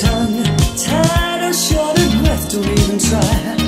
Tongue tied and short and breath, don't even try.